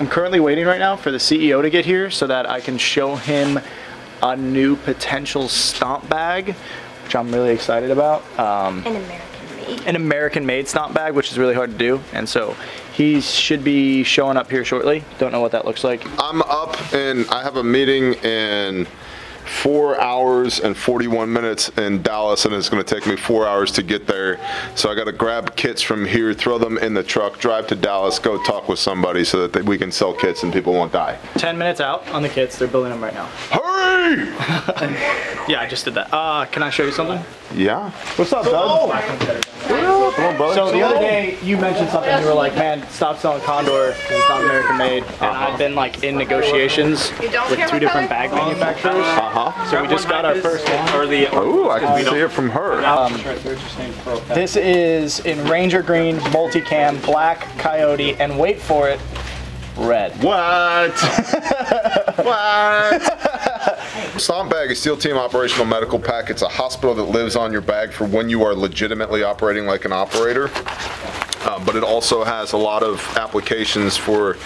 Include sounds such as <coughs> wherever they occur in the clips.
I'm currently waiting right now for the CEO to get here so that I can show him a new potential stomp bag, which I'm really excited about. Um, An American made. an American made stomp bag, which is really hard to do. And so he should be showing up here shortly. Don't know what that looks like. I'm up and I have a meeting in four hours and 41 minutes in Dallas, and it's going to take me four hours to get there. So I got to grab kits from here, throw them in the truck, drive to Dallas, go talk with somebody so that we can sell kits and people won't die. 10 minutes out on the kits. They're building them right now. Hurry! <laughs> Yeah, I just did that. Uh, can I show you something? Yeah. What's up, bud? On. So the other day you mentioned something. You were like, "Man, stop selling Condor because it's not American made." And I've been like in negotiations with two different bag manufacturers. Uh huh. So we just got our first one. Or Ooh, I can see it from her. This is in Ranger Green, multicam, black, coyote, and wait for it, red. What? <laughs> what? Stomp Bag is SEAL Team Operational Medical Pack. It's a hospital that lives on your bag for when you are legitimately operating like an operator. Uh, but it also has a lot of applications for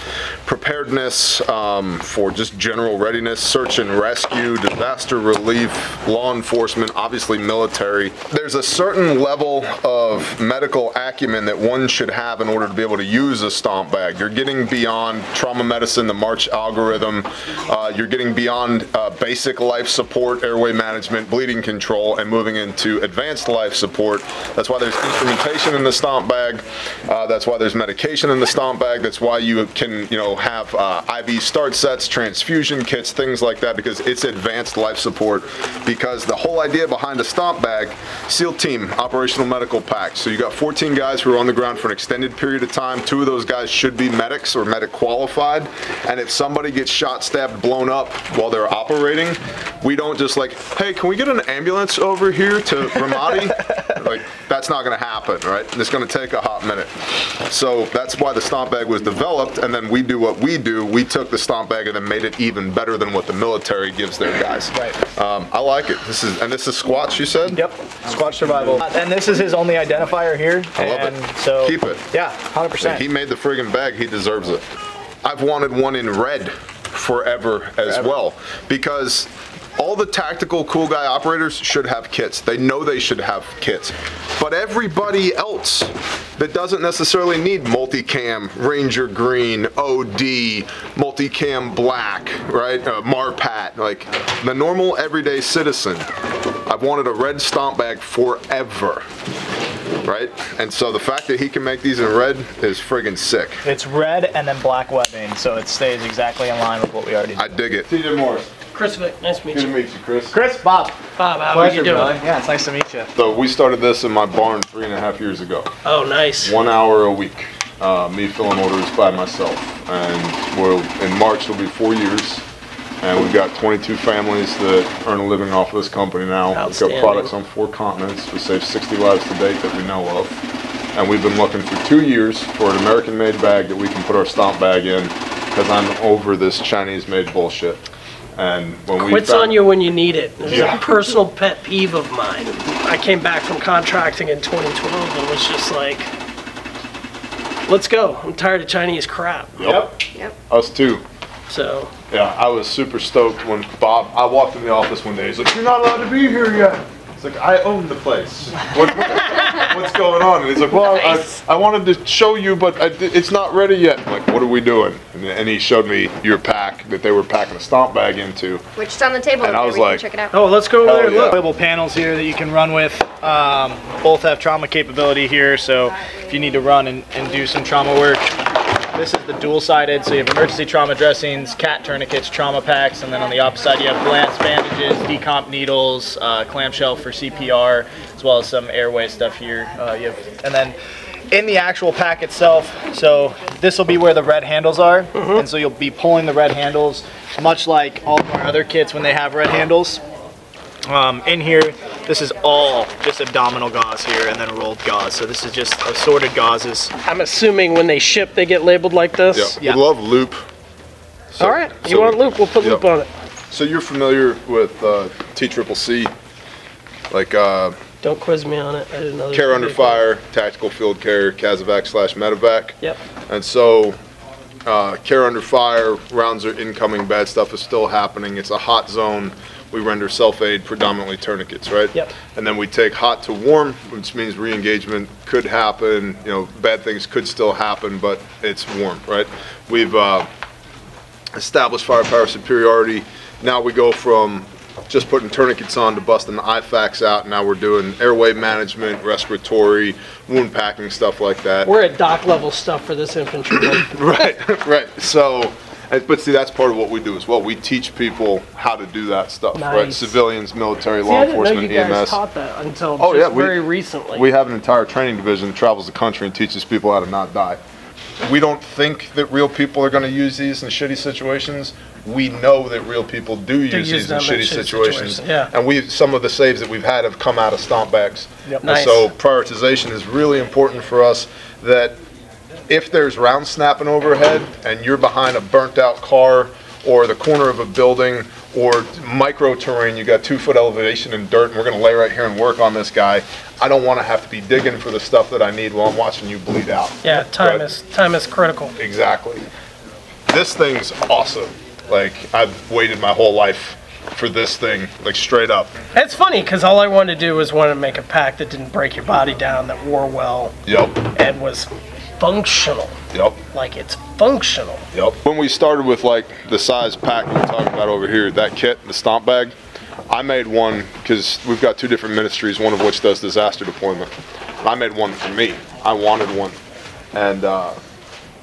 preparedness, um, for just general readiness, search and rescue, disaster relief, law enforcement, obviously military. There's a certain level of medical acumen that one should have in order to be able to use a stomp bag. You're getting beyond trauma medicine, the March algorithm. Uh, you're getting beyond uh, basic life support, airway management, bleeding control, and moving into advanced life support. That's why there's instrumentation in the stomp bag. Uh, that's why there's medication in the stomp bag. That's why you can, you know, have uh, IV start sets, transfusion kits, things like that, because it's advanced life support. Because the whole idea behind a stomp bag, SEAL Team Operational Medical Pack. So you got 14 guys who are on the ground for an extended period of time. Two of those guys should be medics or medic qualified. And if somebody gets shot, stabbed, blown up while they're operating, we don't just like, hey, can we get an ambulance over here to Ramadi? <laughs> like, that's not going to happen, right? It's going to take a hot minute. So that's why the stomp bag was developed, and then we do what we do. We took the stomp bag and then made it even better than what the military gives their guys. Right. Um, I like it. This is and this is Squatch. You said. Yep, Squatch Survival. And this is his only identifier here. I love it. So Keep it. Yeah, hundred percent. He made the friggin' bag. He deserves it. I've wanted one in red forever as well because all the tactical cool guy operators should have kits. They know they should have kits. But everybody else that doesn't necessarily need multicam, Ranger Green, OD, multicam black, right? Uh, Marpat, like the normal everyday citizen. I've wanted a red stomp bag forever. Right? And so the fact that he can make these in red is friggin' sick. It's red and then black webbing, so it stays exactly in line with what we already did. I dig it. TJ Morris. Chris Vick, nice to meet you. Good to meet you, Chris. Chris, Bob. Bob, how are you doing? Yeah, it's nice to meet you. So we started this in my barn three and a half years ago. Oh, nice. One hour a week. Uh, me filling orders by myself. And we'll, in March it'll be four years. And we've got 22 families that earn a living off of this company now. We've got products on four continents. We saved 60 lives to date that we know of. And we've been looking for two years for an American-made bag that we can put our stomp bag in because I'm over this Chinese-made bullshit. And when we Quits found- on you when you need it. This Yeah. is a personal pet peeve of mine. I came back from contracting in 2012 and was just like, let's go. I'm tired of Chinese crap. Yep. Yep. Us too. So, Yeah, I was super stoked when Bob. I walked in the office one day. He's like, "You're not allowed to be here yet." It's like I own the place. What, <laughs> what's going on? And he's like, "Well, Nice. I, I wanted to show you, but I, it's not ready yet." I'm like, "What are we doing?" And, and he showed me your pack that they were packing a stomp bag into. Which is on the table. And up I there, was we like- check it out. oh, let's go over there and yeah. look. Deployable panels here that you can run with. Um, both have trauma capability here, so if you need to run and, and do some trauma work. This is the dual-sided, so you have emergency trauma dressings, cat tourniquets, trauma packs, and then on the opposite side you have glance bandages, decomp needles, uh, clamshell for CPR, as well as some airway stuff here. Uh, you have, and then in the actual pack itself, so this will be where the red handles are, and so you'll be pulling the red handles, much like all of our other kits when they have red handles. Um, in here, this is all just abdominal gauze here and then rolled gauze. So this is just assorted gauzes. I'm assuming when they ship, they get labeled like this. Yeah, we love loop. So- All right. You so- want loop? We'll put Yep. loop on it. So you're familiar with uh, T Triple C, like uh, Don't quiz me on it. I didn't know. there care under a vehicle. fire, tactical field care, Casevac slash Medevac. Yep. And so uh, care under fire, rounds are incoming, bad stuff is still happening. It's a hot zone. We render self-aid, predominantly tourniquets, right? Yep. And then we take hot to warm, which means re-engagement could happen, you know, bad things could still happen, but it's warm, right? We've uh, established firepower superiority. Now we go from just putting tourniquets on to busting the IFAKs out. Now we're doing airway management, respiratory, wound packing, stuff like that. We're at doc level stuff for this infantry. <coughs> Right, right. So, and- but see, that's part of what we do as well. We teach people how to do that stuff, right? Civilians, military, See, law I didn't know enforcement, you guys EMS. taught that until Oh, just yeah, we- very recently. We have an entire training division that travels the country and teaches people how to not die. We don't think that real people are going to use these in shitty situations. We know that real people do use use these in shitty situations. yeah. And we, some of the saves that we've had have come out of stomp bags. Yep. And Nice. So prioritization is really important for us that if there's round snapping overhead and you're behind a burnt out car or the corner of a building or micro terrain, you got two foot elevation and dirt and we're gonna lay right here and work on this guy. I don't wanna have to be digging for the stuff that I need while I'm watching you bleed out. yeah, time Right. is time is critical. Exactly. This thing's awesome. Like I've waited my whole life for this thing, like straight up. It's funny because all I wanted to do was want to make a pack that didn't break your body down, that wore well, Yep, and was functional. yep. Like it's functional. Yep. When we started with like the size pack we're talking about over here, that kit, the stomp bag, I made one because we've got two different ministries, one of which does disaster deployment. I made one for me. I wanted one. And uh,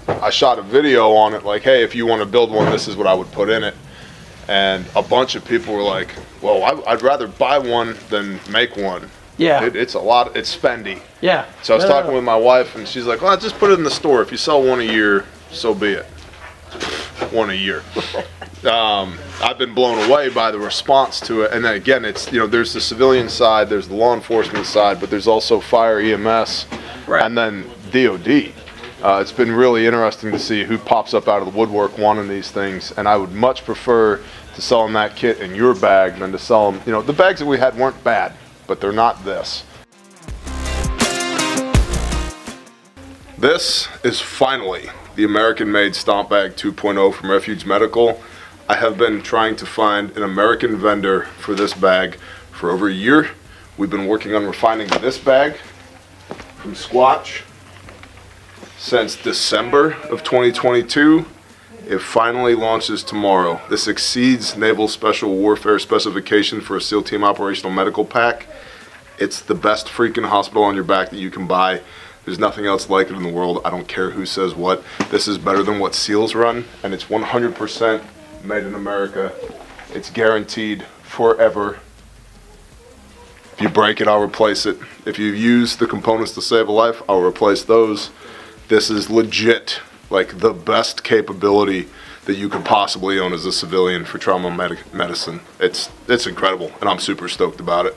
I shot a video on it like, hey, if you want to build one, this is what I would put in it. And a bunch of people were like, well, I, I'd rather buy one than make one. Yeah. It, it's a lot, it's spendy. Yeah. So I was No, no, talking no. with my wife, and she's like, "Well, just put it in the store. If you sell one a year, so be it. One a year." <laughs> um, I've been blown away by the response to it, and then again, it's you know, there's the civilian side, there's the law enforcement side, but there's also fire EMS, Right. and then DoD. Uh, it's been really interesting to see who pops up out of the woodwork wanting these things, and I would much prefer to sell them that kit in your bag than to sell them. You know, the bags that we had weren't bad, but they're not this. This is finally the American made Stomp Bag 2.0 from Refuge Medical. I have been trying to find an American vendor for this bag for over a year. We've been working on refining this bag from Squatch since December of 2022. It finally launches tomorrow. This exceeds Naval Special Warfare specification for a SEAL Team Operational Medical Pack. It's the best freaking hospital on your back that you can buy. There's nothing else like it in the world. I don't care who says what. This is better than what SEALs run, and it's 100% made in America. It's guaranteed forever. If you break it, I'll replace it. If you use the components to save a life, I'll replace those. This is legit, like the best capability that you could possibly own as a civilian for trauma medic- medicine. It's it's incredible, and I'm super stoked about it.